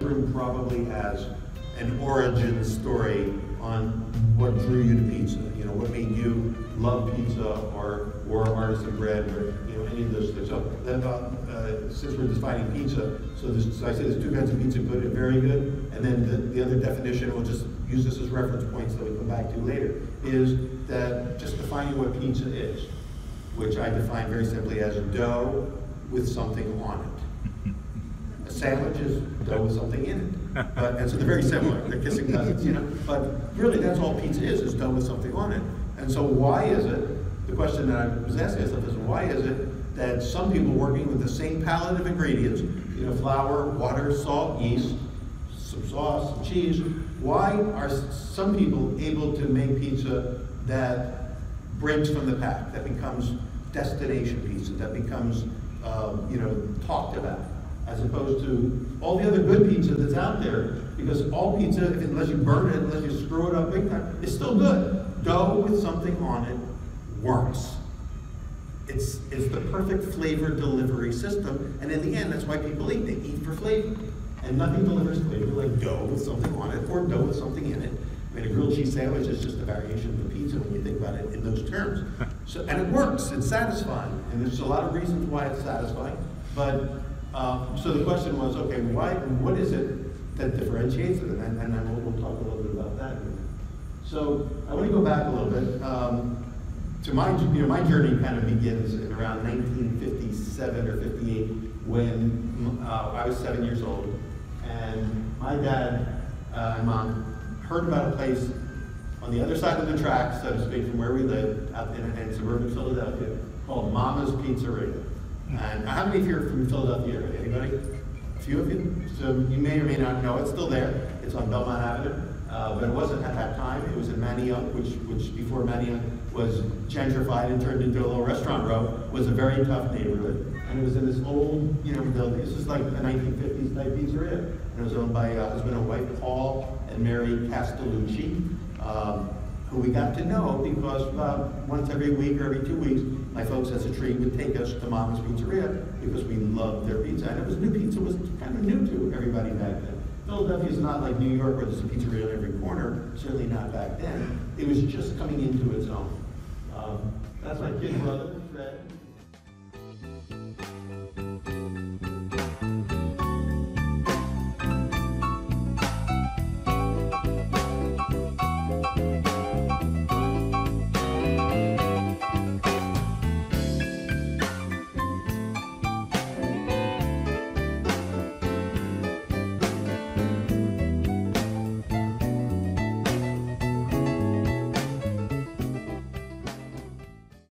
room probably has an origin story on what drew you to pizza. You know, what made you love pizza or or artisan bread or you know any of those things. So then, uh, uh, since we're defining pizza, so, so I say there's two kinds of pizza: good and very good. And then the, the other definition, we'll just use this as reference points that we come back to later, is that just defining what pizza is, which I define very simply as dough with something on it. A sandwich is dough with something in it. But, and so they're very similar, they're kissing cousins, you know? But really, that's all pizza is, is dough with something on it. And so why is it, the question that I was asking myself is, why is it that some people working with the same palette of ingredients, you know, flour, water, salt, yeast, some sauce, some cheese, why are some people able to make pizza that breaks from the pack, that becomes destination pizza, that becomes, uh, you know, talked about? As opposed to all the other good pizza that's out there, because all pizza, unless you burn it, unless you screw it up big time, is still good. Dough with something on it works. It's, it's the perfect flavor delivery system, and in the end, that's why people eat. They eat for flavor. And nothing delivers flavor like dough with something on it, or dough with something in it. I mean, a grilled cheese sandwich is just a variation of a pizza when you think about it in those terms. So, and it works, it's satisfying, and there's a lot of reasons why it's satisfying, but um, so the question was, okay, why, what is it that differentiates it? And and then we'll, we'll, talk a little bit about that. So I want to go back a little bit. Um, to my, you know, my journey kind of begins in around 1957 or 58 when uh, I was seven years old. And my dad uh, and mom heard about a place on the other side of the tracks, so to speak, from where we lived, out in, in suburban Philadelphia, called Mama's Pizzeria. And how many of you are from Philadelphia area? Anybody? A few of you? So you may or may not know it's still there. It's on Belmont Avenue. Uh, but it wasn't at that time. It was in Manayunk, which, which before Manayunk was gentrified and turned into a little restaurant row, was a very tough neighborhood. And it was in this old, you know, building. This is like a 1950s type pizzeria. And it was owned by uh, husband and wife, Paul and Mary Castellucci. Um, who we got to know because about once every week or every two weeks, my folks as a treat would take us to Mama's Pizzeria because we loved their pizza. And it was new pizza it was kind of new to everybody back then. Philadelphia is not like New York where there's a pizzeria on every corner, certainly not back then. It was just coming into its own. Um, that's my kid brother, Fred.